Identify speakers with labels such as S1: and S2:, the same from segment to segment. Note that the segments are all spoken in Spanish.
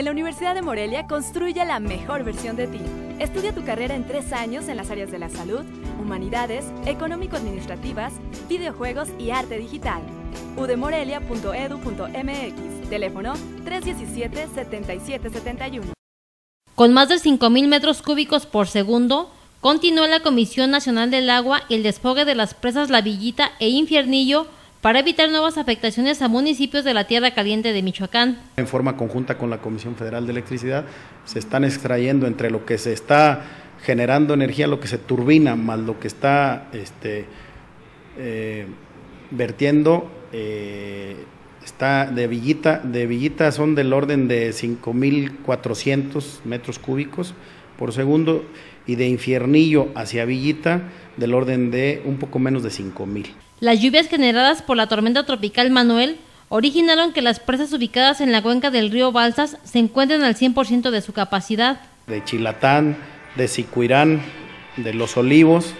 S1: En la Universidad de Morelia construye la mejor versión de ti. Estudia tu carrera en tres años en las áreas de la salud, humanidades, económico-administrativas, videojuegos y arte digital. udemorelia.edu.mx, teléfono 317-7771.
S2: Con más de 5.000 metros cúbicos por segundo, continúa la Comisión Nacional del Agua el desfogue de las presas La Villita e Infiernillo para evitar nuevas afectaciones a municipios de la Tierra Caliente de Michoacán.
S3: En forma conjunta con la Comisión Federal de Electricidad se están extrayendo entre lo que se está generando energía, lo que se turbina, más lo que está este, eh, vertiendo, eh, está de Villita, de Villita son del orden de 5.400 metros cúbicos por segundo y de Infiernillo hacia Villita del orden de un poco menos de 5.000.
S2: Las lluvias generadas por la tormenta tropical Manuel originaron que las presas ubicadas en la cuenca del río Balsas se encuentren al 100% de su capacidad.
S3: De Chilatán, de Sicuirán, de Los Olivos,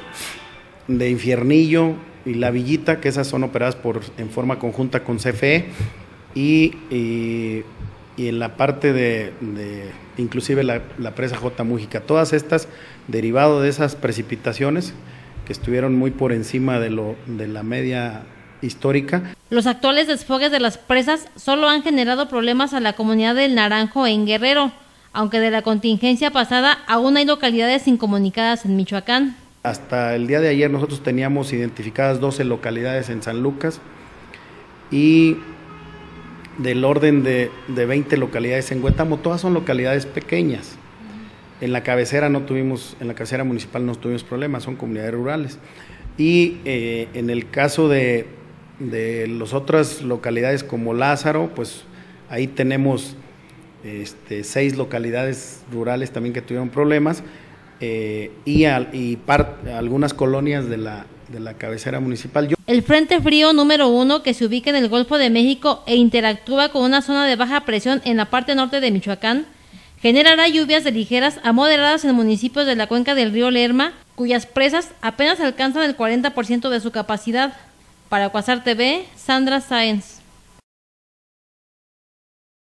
S3: de Infiernillo y La Villita, que esas son operadas por, en forma conjunta con CFE, y, y, en la parte de, de inclusive la, la, presa J. Mújica. Todas estas, derivado de esas precipitaciones, que estuvieron muy por encima de, lo, de la media histórica.
S2: Los actuales desfogues de las presas solo han generado problemas a la comunidad del Naranjo en Guerrero, aunque de la contingencia pasada aún hay localidades incomunicadas en Michoacán.
S3: Hasta el día de ayer nosotros teníamos identificadas 12 localidades en San Lucas y del orden de, de 20 localidades en Huetamo, todas son localidades pequeñas. En la cabecera no tuvimos, en la cabecera municipal no tuvimos problemas, son comunidades rurales. Y eh, en el caso de, de las otras localidades como Lázaro, pues ahí tenemos este, seis localidades rurales también que tuvieron problemas eh, y, al, y algunas colonias de la, cabecera municipal.
S2: El Frente Frío número uno, que se ubica en el Golfo de México e interactúa con una zona de baja presión en la parte norte de Michoacán, generará lluvias de ligeras a moderadas en municipios de la cuenca del río Lerma, cuyas presas apenas alcanzan el 40% de su capacidad. Para Cuasar TV, Sandra Sáenz.